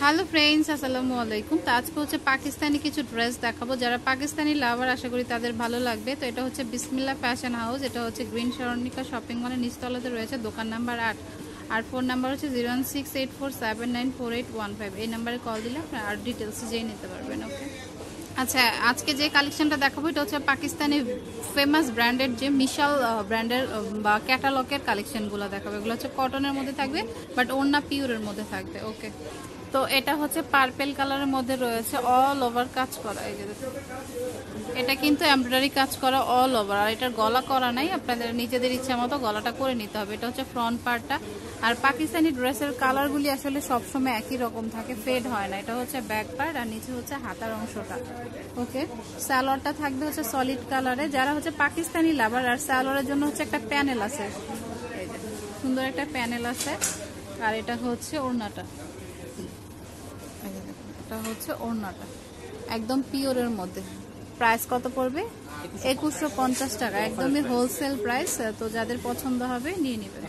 Hello friends আসসালামু আলাইকুম তো আজকে হচ্ছে পাকিস্তানি কিছু ড্রেস দেখাবো। যারা পাকিস্তানি লাভার আশা করি তাদের ভালো লাগবে। তো এটা হচ্ছে বিসমিল্লা ফ্যাশন হাউস এটা হচ্ছে গ্রিন শরণিকা শপিং মলের নিচতলাতে রয়েছে, দোকান নাম্বার আট। আর ফোন নাম্বার হচ্ছে zero one six eight four seven nine four eight one five এই নাম্বারে কল দিলে আপনার আর ডিটেলস যেয়ে নিতে পারবেন ওকে আচ্ছা আজকে যে কালেকশনটা দেখাবো, এটা হচ্ছে পাকিস্তানি ফেমাস ব্র্যান্ডের যে মিশাল ব্র্যান্ডের বা ক্যাটালগের কালেকশনগুলো দেখাবো। এগুলো হচ্ছে কটনের মধ্যে থাকবে বাট ওন্না পিওরের মধ্যে থাকবে ওকে তো এটা হচ্ছে পার্পেল কালারের মধ্যে রয়েছে অল ওভার কাজ করা, এই যে এটা কিন্তু এমব্রয়ডারি কাজ করা অল ওভার আর এটার গলা করা নাই, আপনাদের নিজেদের ইচ্ছা মতো গলাটা করে নিতে হবে। এটা হচ্ছে ফ্রন্ট পার্টটা আর পাকিস্তানি ড্রেসের কালারগুলি আসলে সবসময় একই রকম থাকে ফেড হয় না। এটা হচ্ছে ব্যাক পার্ট আর নিচে হচ্ছে হাতার অংশটা। ওকে স্যালোয়ারটা থাকবে হচ্ছে সলিড কালারে যারা হচ্ছে পাকিস্তানি লাভার আর স্যালোয়ারের জন্য হচ্ছে একটা প্যানেল আছে। সুন্দর একটা প্যানেল আছে। আর এটা হচ্ছে ওড়নাটা। এটা হচ্ছে ওড়নাটা। একদম পিওরের মধ্যে। প্রাইস কত পড়বে? একুশশো পঞ্চাশ টাকা। একদমই হোলসেল প্রাইস তো যাদের পছন্দ হবে নিয়ে নেবেন।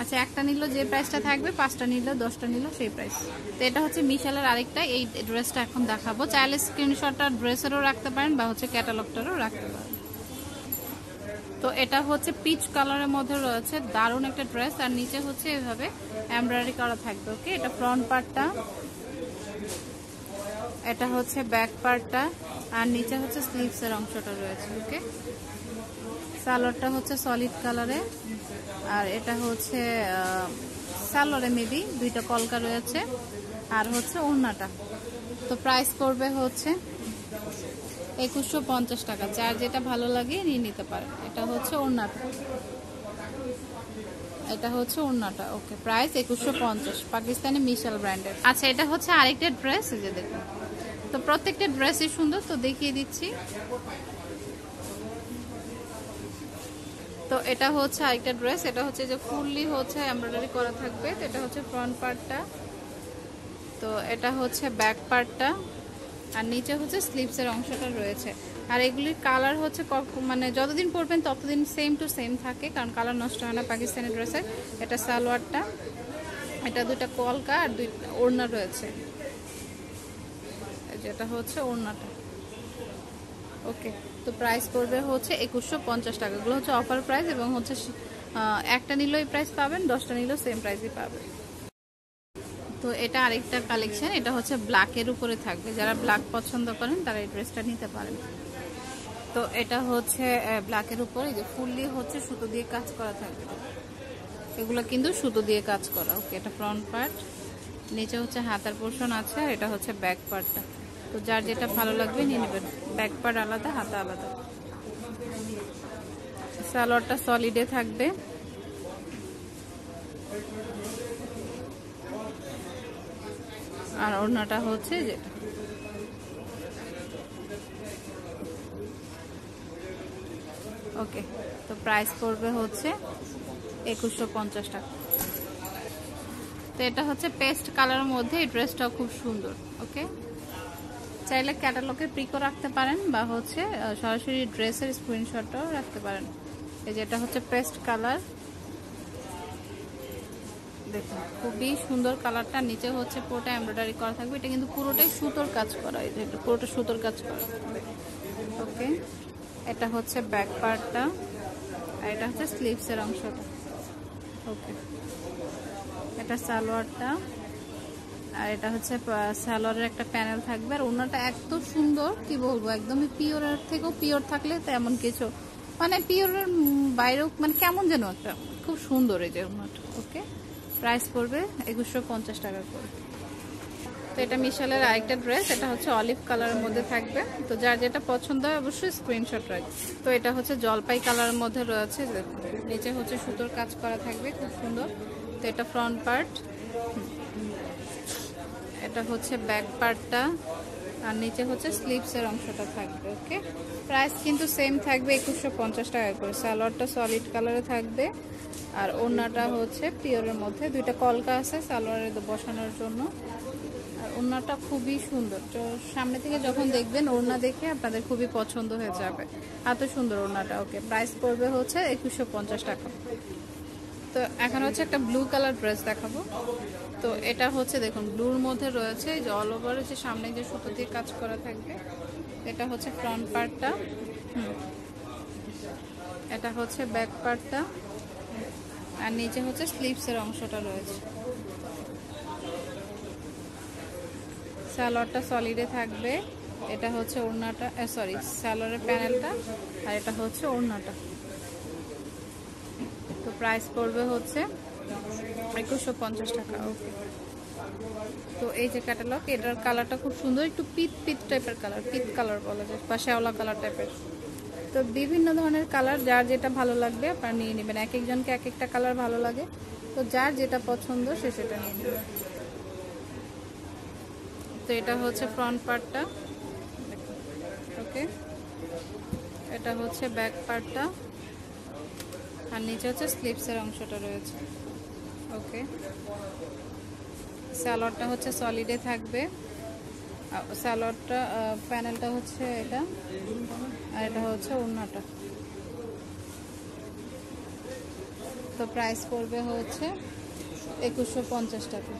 আচ্ছা একটা নিল যে প্রাইসটা থাকবে, পাঁচটা নিল, দশটা নিল, সেই প্রাইস তো এটা হচ্ছে মিশালের আরেকটা। এই ড্রেসটা এখন দেখাবো। চাইলে স্ক্রিনশটটা ড্রেসেরও রাখতে পারেন বা হচ্ছে ক্যাটালগটারও রাখতে পারেন। তো এটা হচ্ছে পিচ কালারের মধ্যে রয়েছে। দারুণ একটা ড্রেস আর নিচে হচ্ছে এভাবে এমব্রয়ডারি করা থাকবে ওকে এটা ফ্রন্ট পার্টটা এটা হচ্ছে ব্যাক পার্টটা আর নিচে হচ্ছে স্লিভসের অংশটা রয়েছে ওকে সালোয়ারটা হচ্ছে সলিড কালারে আর এটা হচ্ছে সালোয়ারে মেবি দুইটা কলকা রয়েছে, আর হচ্ছে ওড়নাটা। তো প্রাইস করবে হচ্ছে একুশশো পঞ্চাশ টাকা। যার যেটা ভালো লাগে নিয়ে নিতে পারেন। এটা হচ্ছে ওড়নাটা। এটা হচ্ছে ওড়নাটা ওকে প্রাইস একুশশো পঞ্চাশ, পাকিস্তানি মিশাল ব্র্যান্ডের আচ্ছা এটা হচ্ছে আরেকটা ড্রেস যে দেখুন। তো প্রত্যেকটা ড্রেসই সুন্দর, তো দেখিয়ে দিচ্ছি। তো এটা হচ্ছে আরেকটা ড্রেস, এটা হচ্ছে যে ফুললি হচ্ছে এমব্রয়ডারি করা থাকবে, তো এটা হচ্ছে ফ্রন্ট পার্টটা তো এটা হচ্ছে ব্যাক পার্টটা আর নিচে হচ্ছে স্লিভসের অংশটা রয়েছে। আর এগুলির কালার হচ্ছে মানে যতদিন পরবেন ততদিন সেম টু সেম থাকে, কারণ কালার নষ্ট হয় না পাকিস্তানি ড্রেসের। এটা সালোয়ারটা, এটা দুটা কলকা আর দুই ওড়না রয়েছে। যেটা হচ্ছে ওড়নাটা। ওকে তো প্রাইস পড়বে হচ্ছে একুশশো পঞ্চাশ টাকা। এগুলো হচ্ছে অফার প্রাইস এবং হচ্ছে একটা নিলেও এই প্রাইস পাবেন, দশটা নিলেও সেম প্রাইসই পাবেন। তো এটা আরেকটা কালেকশন এটা হচ্ছে ব্ল্যাকের উপরে থাকবে। যারা ব্ল্যাক পছন্দ করেন, তারা এই ড্রেসটা নিতে পারেন। তো এটা হচ্ছে ব্ল্যাকের উপরে যে ফুললি হচ্ছে সুতো দিয়ে কাজ করা থাকবে। এগুলো কিন্তু সুতো দিয়ে কাজ করা। ওকে এটা ফ্রন্ট পার্ট নিচে হচ্ছে হাতার পোর্শন আছে, আর এটা হচ্ছে ব্যাক পার্টটা তো যার যেটা ভালো লাগবে নিয়ে নেবেন। ব্যাক পার্ট আলাদা, হাতা আলাদা। সালোয়ারটা সলিডে থাকবে। আর ওড়নাটা হচ্ছে যেটা ওকে, তো প্রাইস পড়বে হচ্ছে একুশশো পঞ্চাশ টাকা। তো এটা হচ্ছে পেস্ট কালারের মধ্যে এই ড্রেসটাও খুব সুন্দর, ওকে? চাইলে ক্যাটালগে প্রিকও রাখতে পারেন বা হচ্ছে সরাসরি ড্রেসের স্ক্রিনশটটাও রাখতে পারেন। এই যে এটা হচ্ছে পেস্ট কালার দেখুন, খুবই সুন্দর কালারটা নিচে হচ্ছে পুরোটা এমব্রয়ডারি করা থাকবে। এটা কিন্তু পুরোটাই সুতোর কাজ করা, এই যে পুরোটা সুতোর কাজ করা। ওকে, এটা হচ্ছে ব্যাক পার্টটা আর এটা হচ্ছে স্লিভসের অংশটা। ওকে, এটা সালোয়ারটা। আর এটা হচ্ছে সালোয়ারের একটা প্যানেল থাকবে। আর ওনাটা এত সুন্দর, কি বলব, একদমই পিওরের থেকেও পিওর থাকলে তেমন কিছু। মানে পিওরের বাইরেও মানে কেমন যেন একটা, খুব সুন্দর এই যে ওনাটা ওকে? প্রাইস পড়বে একুশশো পঞ্চাশ টাকা করে। তো এটা মিশালের আরেকটা ড্রেস, এটা হচ্ছে অলিভ কালারের মধ্যে থাকবে। তো যার যেটা পছন্দ হয় অবশ্যই স্ক্রিনশট রাখবে। তো এটা হচ্ছে জলপাই কালারের মধ্যে রয়েছে নিচে হচ্ছে সুতোর কাজ করা থাকবে, খুব সুন্দর। তো এটা ফ্রন্ট পার্ট এটা হচ্ছে ব্যাক পার্টটা আর নিচে হচ্ছে স্লিভসের অংশটা থাকবে ওকে প্রাইস কিন্তু সেম থাকবে একুশশো পঞ্চাশ টাকা করে। সালোয়ারটা সলিড কালারে থাকবে, আর ওড়নাটা হচ্ছে পিওরের মধ্যে। দুইটা কলকা আছে সালোয়ারে বসানোর জন্য। আর ওড়নাটা খুবই সুন্দর। তো সামনে থেকে যখন দেখবেন ওড়না দেখে আপনাদের খুবই পছন্দ হয়ে যাবে। এত সুন্দর ওড়নাটা ওকে প্রাইস পড়বে হচ্ছে একুশশো পঞ্চাশ টাকা। তো এখন হচ্ছে একটা ব্লু কালার ড্রেস দেখাবো। তো এটা হচ্ছে, দেখুন, ব্লুর মধ্যে রয়েছে যে অল ওভার যে সামনে যে সুতো দিয়ে কাজ করা থাকবে, এটা হচ্ছে ফ্রন্ট পার্টটা এটা হচ্ছে ব্যাক পার্টটা আর নিচে হচ্ছে স্লিভসের অংশটা রয়েছে। স্যালোয়ারটা সলিডে থাকবে, এটা হচ্ছে ওড়নাটা সরি স্যালোয়ারের প্যানেলটা আর এটা হচ্ছে ওড়নাটা। তো প্রাইস পড়বে হচ্ছে একুশশো পঞ্চাশ টাকা ওকে তো এই যে ক্যাটালগ এটার কালারটা খুব সুন্দর, একটু পিত পিত টাইপের কালার পিত কালার বলা যায়, বা শ্যাওলা কালার টাইপের তো বিভিন্ন ধরনের কালার যার যেটা ভালো লাগবে আপনারা নিয়ে নেবেন। এক একজনকে এক একটা কালার ভালো লাগে, তো যার যেটা পছন্দ সে সেটা নিয়ে নেবে। তো এটা হচ্ছে ফ্রন্ট পার্টটা ওকে এটা হচ্ছে ব্যাক পার্টটা আর নিচে হচ্ছে স্লিপসের অংশটা রয়েছে। ওকে স্যালোয়ারটা হচ্ছে সলিডে থাকবে। স্যালোয়ারটা প্যানেলটা হচ্ছে এটা, আর এটা হচ্ছে ওড়নাটা তো প্রাইস পড়বে হচ্ছে একুশশো পঞ্চাশ টাকা।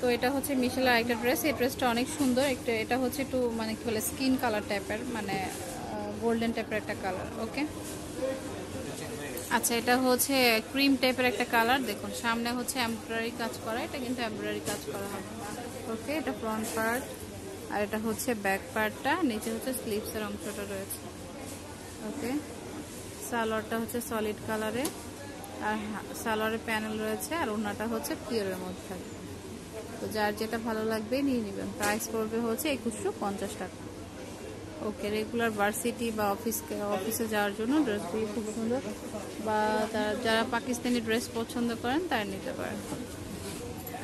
তো এটা হচ্ছে মিশেলের আরেকটা ড্রেস এই ড্রেসটা অনেক সুন্দর। একটা, এটা হচ্ছে একটু মানে কি বলে স্কিন কালার টাইপের মানে গোল্ডেন টাইপের একটা কালার ওকে আচ্ছা এটা হচ্ছে ক্রিম টাইপের একটা কালার দেখুন, সামনে হচ্ছে এমব্রয়ডারি কাজ করা, এটা কিন্তু এমব্রয়ডারি কাজ করা হবে। ওকে এটা ফ্রন্ট পার্ট আর এটা হচ্ছে ব্যাক পার্টটা নিচে হচ্ছে স্লিভসের অংশটা রয়েছে। ওকে সালোয়ারটা হচ্ছে সলিড কালারে আর সালোয়ারের প্যানেল রয়েছে, আর ওনাটা হচ্ছে পিওরের মধ্যে। তো যার যেটা ভালো লাগবে, নিয়ে নেবেন। প্রাইস পড়বে হচ্ছে একুশশো পঞ্চাশ টাকা। ওকে রেগুলার ভার্সিটি বা অফিস অফিসে যাওয়ার জন্য ড্রেসগুলি খুব সুন্দর। বা তারা যারা পাকিস্তানি ড্রেস পছন্দ করেন তারা নিতে পারেন।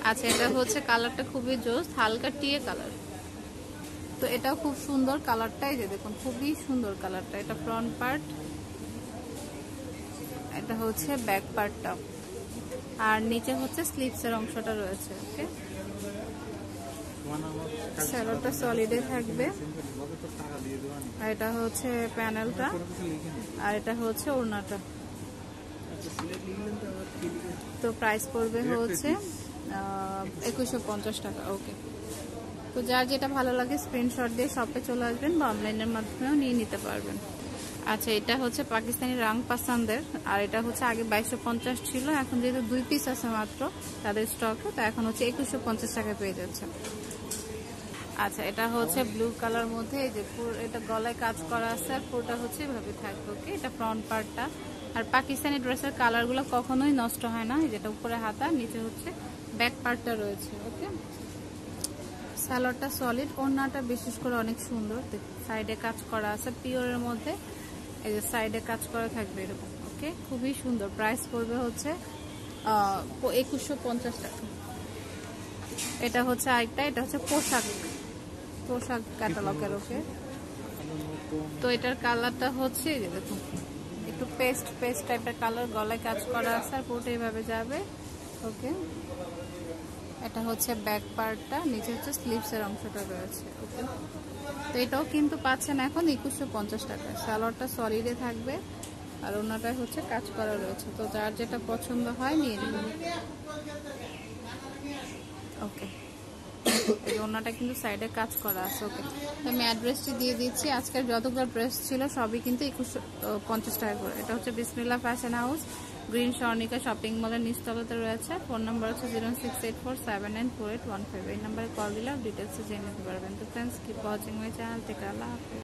আচ্ছা এটা হচ্ছে কালারটা খুবই জোস, হালকা টিয়ে কালার তো এটাও খুব সুন্দর কালারটাই যে দেখুন, খুবই সুন্দর কালারটা এটা ফ্রন্ট পার্ট এটা হচ্ছে ব্যাক পার্টটা আর নিচে হচ্ছে স্লিপসের অংশটা রয়েছে ওকে স্যালোটা সলিডে থাকবে। আর এটা হচ্ছে প্যানেলটা, আর এটা হচ্ছে ওড়নাটা। তো প্রাইস পড়বে হচ্ছে একুশশো পঞ্চাশ টাকা ওকে তো যার যেটা ভালো লাগে স্ক্রিনশট দিয়ে শপে চলে আসবেন বা অনলাইনের মাধ্যমেও নিয়ে নিতে পারবেন। আচ্ছা এটা হচ্ছে পাকিস্তানি রাং পাসানদের, আর এটা হচ্ছে আগে বাইশশো পঞ্চাশ ছিল, এখন যেহেতু দুই পিস আছে মাত্র তাদের স্টকে তো এখন হচ্ছে একুশশো পঞ্চাশ টাকা পেয়ে যাচ্ছে। আচ্ছা এটা হচ্ছে ব্লু কালার মধ্যে, এই যে এটা গলায় কাজ করা আছে, আর পুরোটা হচ্ছে এভাবে থাকবে ওকে এটা ফ্রন্ট পার্টটা আর পাকিস্তানি ড্রেসের কালারগুলো কখনোই নষ্ট হয় না যেটা উপরে হাতা নিচে হচ্ছে ব্যাক পার্টটা রয়েছে ওকে স্যালোয়ারটা সলিড ওড়নাটা বিশেষ করে অনেক সুন্দর সাইডে কাজ করা আছে পিওরের মধ্যে। এই যে সাইডে কাজ করা থাকবে এরকম, ওকে? খুবই সুন্দর। প্রাইস পড়বে হচ্ছে একুশশো পঞ্চাশ টাকা। এটা হচ্ছে আরেকটা, এটা হচ্ছে পোশাক পোশাক ক্যাটালগের, ওকে? তো এটার কালারটা হচ্ছে দেখুন, একটু পেস্ট পেস্ট টাইপের কালার, গলায় কাজ করা আছে আর পুরোটা এইভাবে যাবে, ওকে? এটা হচ্ছে ব্যাক পার্টটা নিচে হচ্ছে স্লিভসের অংশটা রয়েছে, ওকে? তো এটাও কিন্তু পাচ্ছেন এখন একুশশো পঞ্চাশ টাকায় সালোয়ারটা সলিডে থাকবে, আর ওনাটাই হচ্ছে কাজ করা রয়েছে। তো যার যেটা পছন্দ হয় নিয়ে নেবেন। ওকে। ওনাটা কিন্তু সাইডে কাজ করা আছে, ওকে? আমি অ্যাড্রেসটি দিয়ে দিচ্ছি। আজকের যতগুলো ড্রেস ছিল সবই কিন্তু একুশশো পঞ্চাশ টাকা করে। এটা হচ্ছে Bismillah fashion house green Swarnika shopping মলের নিচতলাতে রয়েছে। ফোন নাম্বার হচ্ছে zero six eight four seven nine four eight one five. এই নাম্বারে কল দিলে ডিটেলসে জেনে নিতে পারবেন। তো friends keep watching my channel থেকে আল্লাহ হাফিজ।